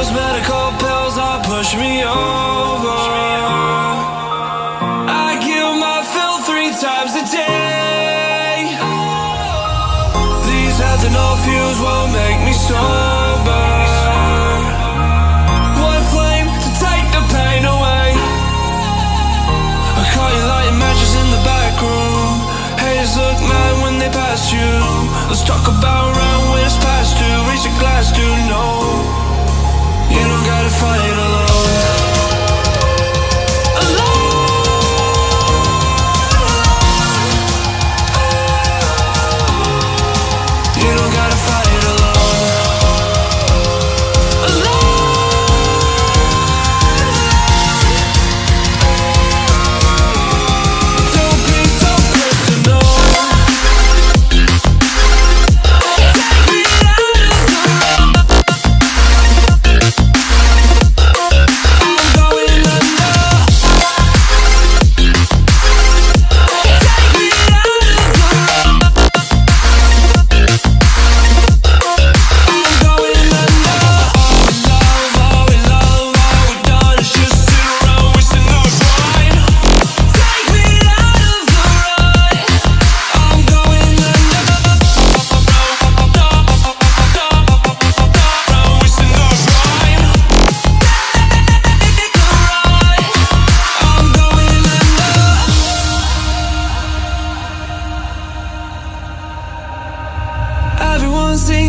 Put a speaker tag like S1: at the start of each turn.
S1: Those medical pills all push me over. I kill my fill three times a day. These ethanol fumes won't make me sober. Flame to take the pain away. I caught you lighting matches in the back room. Haters look mad when they pass you Let's talk about losing